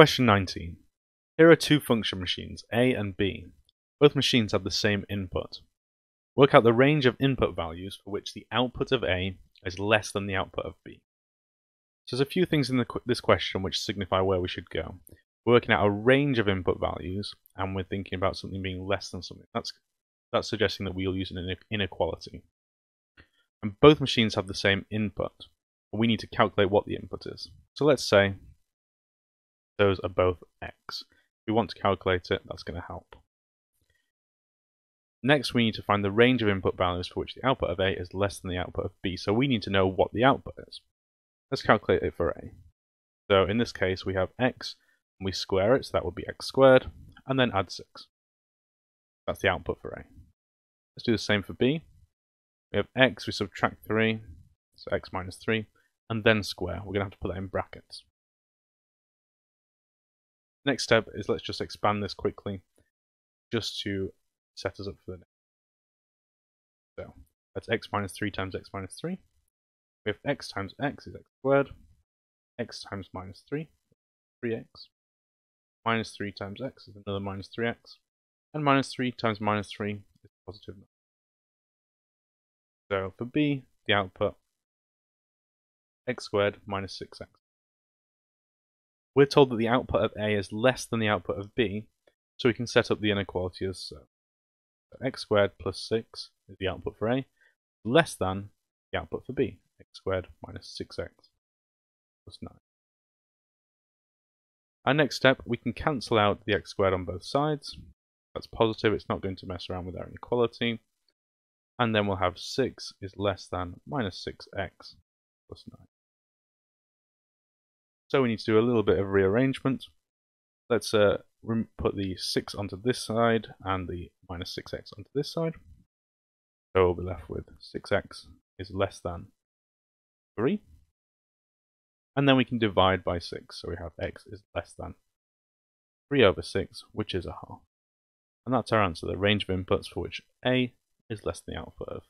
Question 19. Here are two function machines, A and B. Both machines have the same input. Work out the range of input values for which the output of A is less than the output of B. So there's a few things in the, this question which signify where we should go. We're working out a range of input values, and we're thinking about something being less than something. That's that's suggesting that we'll use an inequality. And both machines have the same input. We need to calculate what the input is. So let's say those are both x. If we want to calculate it, that's going to help. Next, we need to find the range of input values for which the output of A is less than the output of B. So we need to know what the output is. Let's calculate it for A. So in this case, we have x, and we square it, so that would be x squared, and then add 6. That's the output for A. Let's do the same for B. We have x, we subtract 3, so x minus 3, and then square. We're going to have to put that in brackets. Next step is let's just expand this quickly, just to set us up for the next. So that's x minus 3 times x minus 3. We have x times x is x squared, x times minus 3, 3x, minus 3 times x is another minus 3x, and minus 3 times minus 3 is positive. So for b, the output, x squared minus 6x. We're told that the output of A is less than the output of B, so we can set up the inequality as so. so x squared plus 6 is the output for A, less than the output for B, x squared minus 6x plus 9. Our next step, we can cancel out the x squared on both sides. That's positive, it's not going to mess around with our inequality. And then we'll have 6 is less than minus 6x plus 9. So we need to do a little bit of rearrangement. Let's uh, put the 6 onto this side and the minus 6x onto this side. So we'll be left with 6x is less than 3. And then we can divide by 6, so we have x is less than 3 over 6, which is a half. And that's our answer, the range of inputs for which A is less than the output of